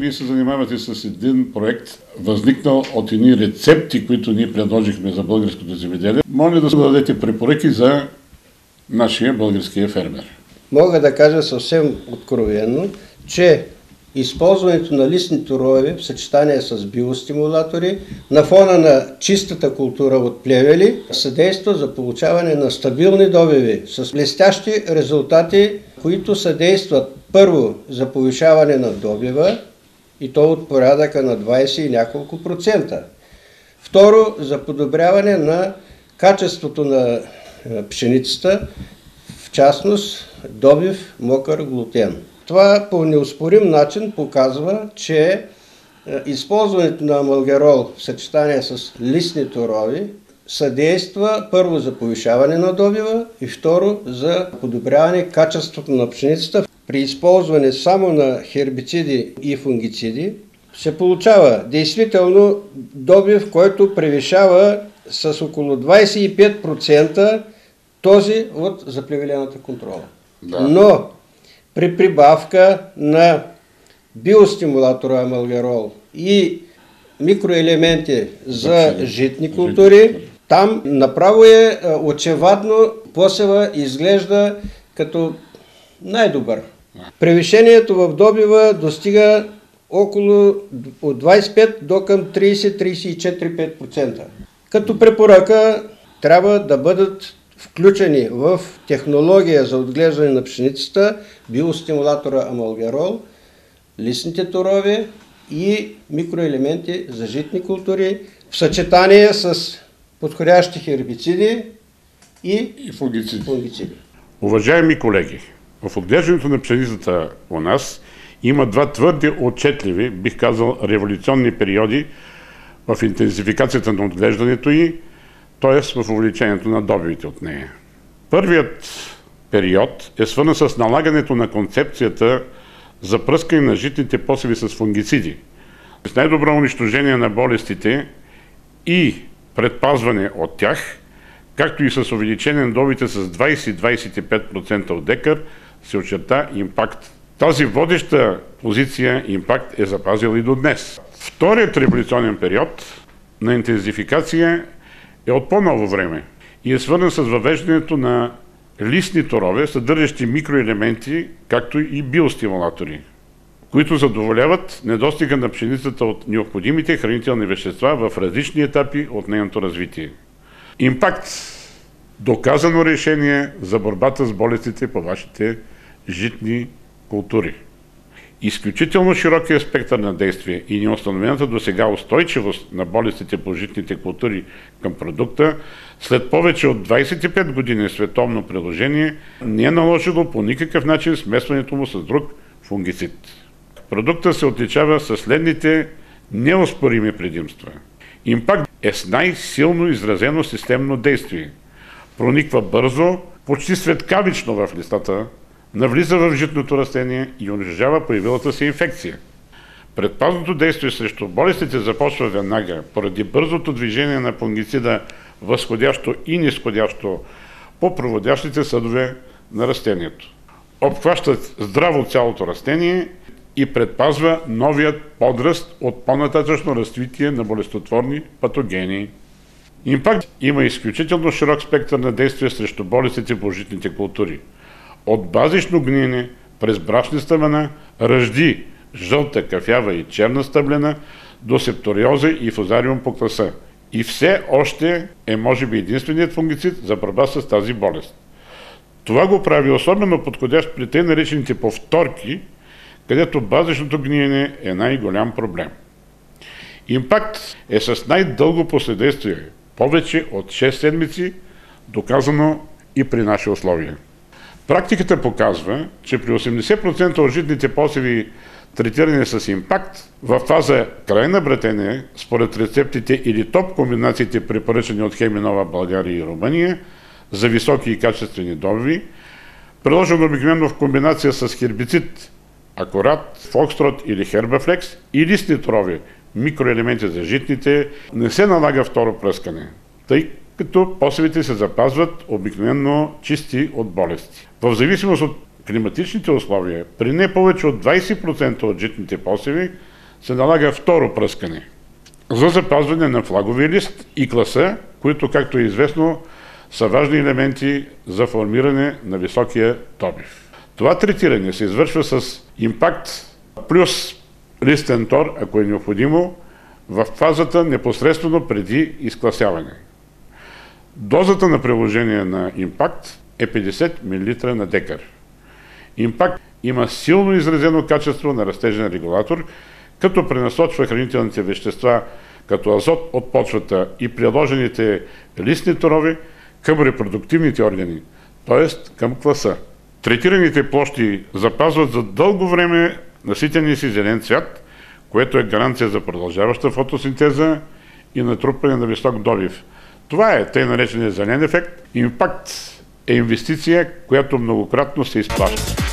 Вие се занимавате с един проект, възникнал от едни рецепти, които ние предложихме за българското земеделие. Моля да дадете препоръки за нашия българския фермер. Мога да кажа съвсем откровенно, че използването на листни турове в съчетание с биостимулатори на фона на чистата култура от плевели съдейства за получаване на стабилни добиви с блестящи резултати, които съдействат първо за повишаване на добива и то от порядъка на 20 и няколко процента. Второ, за подобряване на качеството на пшеницата, в частност добив мокър глутен. Това по неоспорим начин показва, че е, използването на амалгерол в съчетание с листни торови съдейства първо за повишаване на добива и второ за подобряване качеството на пшеницата. При използване само на хербициди и фунгициди се получава действително добив, който превишава с около 25% този от заплевелената контрола. Да. Но при прибавка на биостимулатора амалгерол и микроелементи за житни култури, там направо е очевадно посева изглежда като най-добър. Превишението в добива достига около от 25 до към 30-34-5%. Като препоръка трябва да бъдат включени в технология за отглеждане на пшеницата биостимулатора амалгерол, листните торове и микроелементи за житни култури в съчетание с подходящи хербициди и, и фунгициди. фунгициди. Уважаеми колеги, в отглеждането на пшеницата у нас има два твърде отчетливи, бих казал, революционни периоди в интензификацията на отглеждането и т.е. в увеличението на добивите от нея. Първият период е свързан с налагането на концепцията за пръскане на житните посеви с фунгициди. С най-добро унищожение на болестите и предпазване от тях, както и с увеличение на добите с 20-25% от декар, се очерта импакт. Тази водеща позиция импакт е запазил и до днес. Вторият революционен период на интензификация е от по-ново време и е свързан с въвеждането на листни торове, съдържащи микроелементи, както и биостимулатори, които задоволяват недостига на пшеницата от необходимите хранителни вещества в различни етапи от нейното развитие. Импакт – доказано решение за борбата с болестите по вашите житни култури. Изключително широкия спектър на действие и неустановената до сега устойчивост на болестите по житните култури към продукта, след повече от 25 години световно приложение, не е наложило по никакъв начин смесването му с друг фунгицид. Продукта се отличава с следните неоспорими предимства. Импакт е с най-силно изразено системно действие. Прониква бързо, почти светкавично в листата, навлиза в житното растение и унижава появилата се инфекция. Предпазното действие срещу болестите започва веднага поради бързото движение на фунгицида възходящо и нисходящо по проводящите съдове на растението. Обхващат здраво цялото растение и предпазва новият подръст от по-нататъчно развитие на болестотворни патогени. Импакт има изключително широк спектър на действие срещу болестите по житните култури – от базично гниене през брашни стъмена, ръжди жълта, кафява и черна стъблена до септориоза и фузариум по класа. И все още е може би единственият фунгицид за борба с тази болест. Това го прави особено подходящ при те наречените повторки, където базичното гниене е най-голям проблем. Импакт е с най-дълго последствие, повече от 6 седмици, доказано и при наши условия. Практиката показва, че при 80% от житните посеви третирани с импакт, в фаза край на бретене, според рецептите или топ комбинациите препоръчани от Хеминова, България и Румъния, за високи и качествени добиви, приложено обикновено в комбинация с хербицид, акурат, фокстрот или хербафлекс и листни трови, микроелементи за житните, не се налага второ пръскане, тъй като посевите се запазват обикновено чисти от болести. В зависимост от климатичните условия, при не повече от 20% от житните посеви, се налага второ пръскане за запазване на флагови лист и класа, които, както е известно, са важни елементи за формиране на високия добив. Това третиране се извършва с импакт плюс листен тор, ако е необходимо, в фазата непосредствено преди изкласяване. Дозата на приложение на импакт е 50 мл на декар. Импакт има силно изразено качество на растежен регулатор, като пренасочва хранителните вещества като азот от почвата и приложените листни торове към репродуктивните органи, т.е. към класа. Третираните площи запазват за дълго време наситения си зелен цвят, което е гаранция за продължаваща фотосинтеза и натрупване на висок добив. Това е тъй наречения зелен ефект. Импакт е инвестиция, която многократно се изплаща.